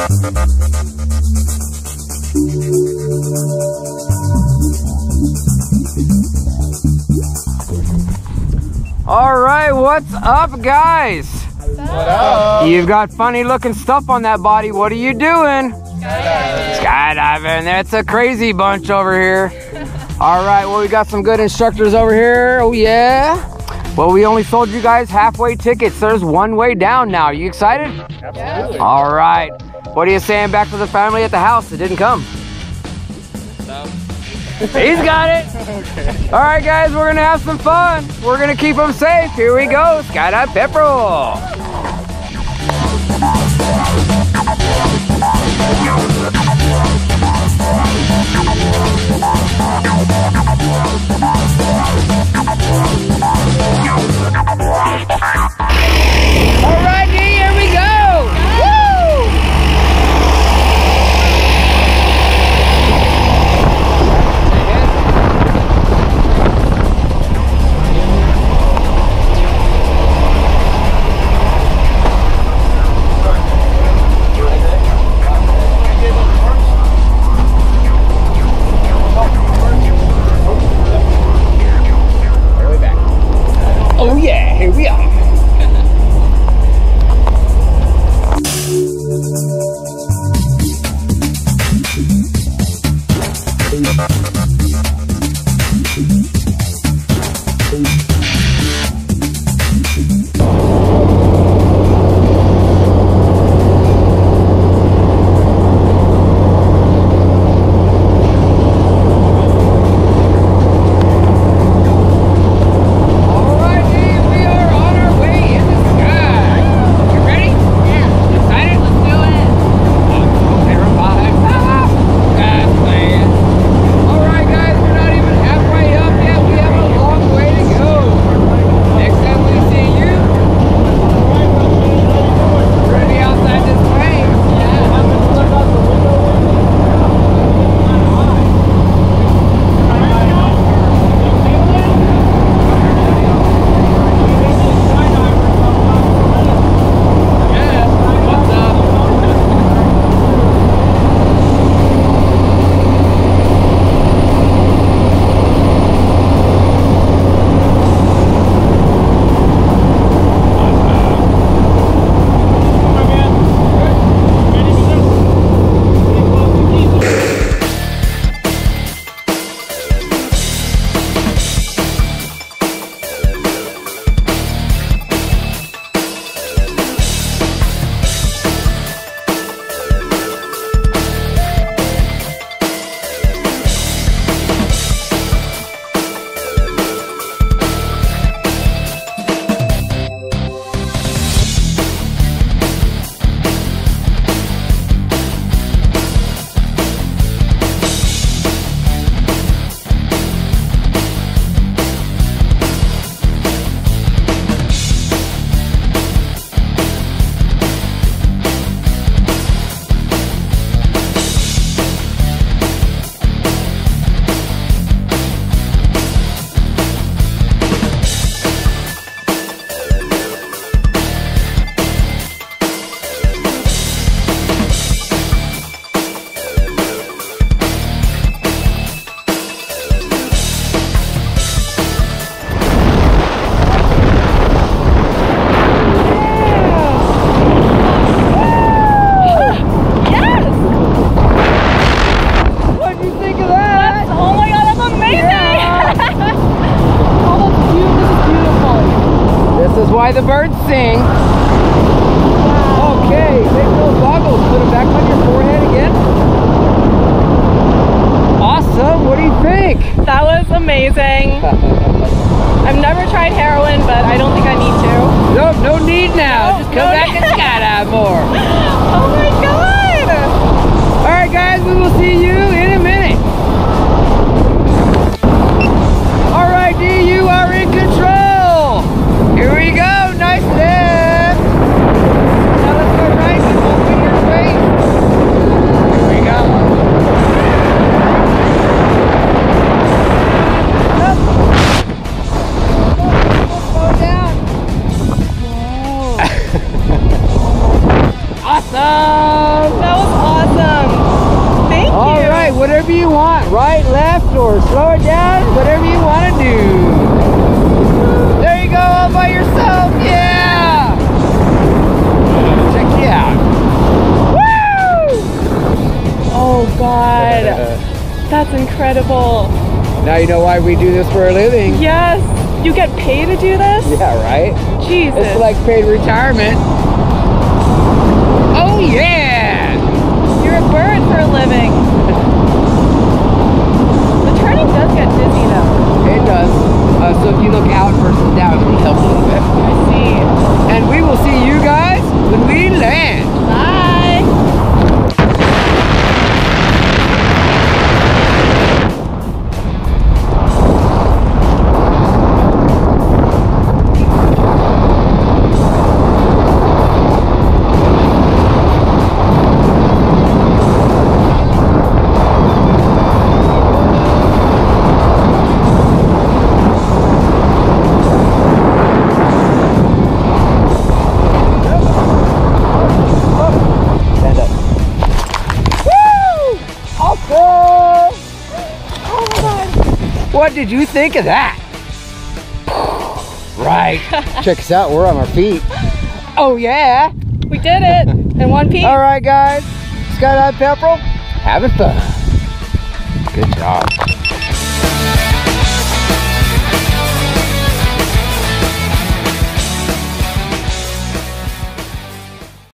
All right, what's up, guys? What up? You've got funny looking stuff on that body. What are you doing? Skydiving. Skydiving. That's a crazy bunch over here. All right, well, we got some good instructors over here. Oh, yeah. Well, we only sold you guys halfway tickets. There's one way down now. Are you excited? Absolutely. All right. What are you saying back to the family at the house that didn't come? He's got it. All right, guys, we're gonna have some fun. We're gonna keep them safe. Here we go, skydive pepperell. All why the birds sing. Okay, take those goggles, put them back on your forehead again. Awesome, what do you think? that was amazing. I've never tried heroin, but I don't think I need to. No, no need now. No, Just come no back and skydive more. Oh my god! All right, guys, we will see you Awesome. That whatever you want. Right, left, or slow it down. Whatever you want to do. There you go, all by yourself. Yeah. Check you out. Woo! Oh God, that's incredible. Now you know why we do this for a living. Yes, you get paid to do this? Yeah, right? Jesus. It's like paid retirement. Oh yeah! You're a bird for a living. The turning does get dizzy though. It does. Uh, so if you look out versus down, it'll help a little bit. I see. And we will see you guys when we land. Bye. What did you think of that? Right. Check us out. We're on our feet. Oh yeah. We did it in one piece. All right, guys. Skydive Pepperell, having fun. Good job.